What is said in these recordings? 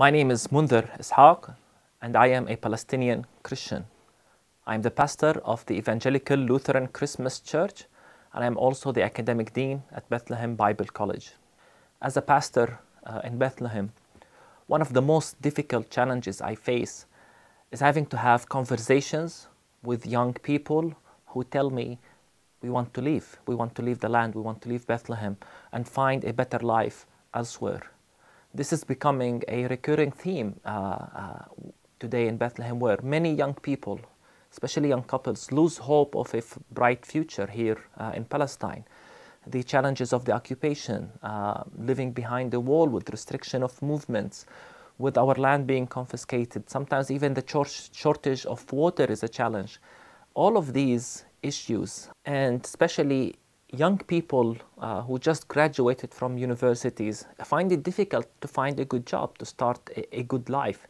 My name is Munther Isaac, and I am a Palestinian Christian. I am the pastor of the Evangelical Lutheran Christmas Church, and I am also the academic dean at Bethlehem Bible College. As a pastor uh, in Bethlehem, one of the most difficult challenges I face is having to have conversations with young people who tell me we want to leave, we want to leave the land, we want to leave Bethlehem and find a better life elsewhere. This is becoming a recurring theme uh, uh, today in Bethlehem, where many young people, especially young couples, lose hope of a bright future here uh, in Palestine. The challenges of the occupation, uh, living behind the wall with restriction of movements, with our land being confiscated, sometimes even the shortage of water is a challenge. All of these issues, and especially young people uh, who just graduated from universities find it difficult to find a good job, to start a, a good life.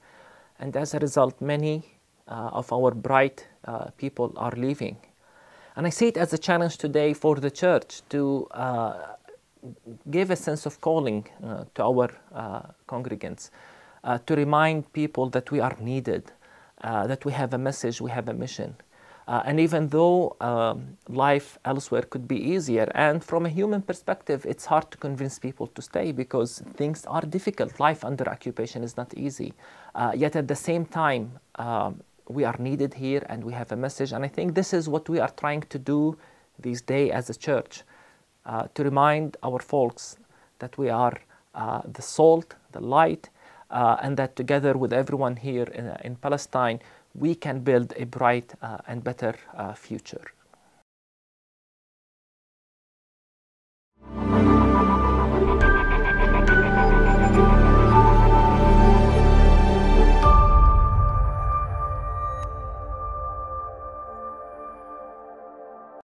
And as a result, many uh, of our bright uh, people are leaving. And I see it as a challenge today for the church to uh, give a sense of calling uh, to our uh, congregants, to remind people that we are needed, that we have a message, we have a mission. Uh, and even though um, life elsewhere could be easier, and from a human perspective, it's hard to convince people to stay because things are difficult. Life under occupation is not easy. Uh, yet at the same time, um, we are needed here and we have a message. And I think this is what we are trying to do these days as a church uh, to remind our folks that we are uh, the salt, the light, uh, and that together with everyone here in, in Palestine, we can build a bright uh, and better uh, future.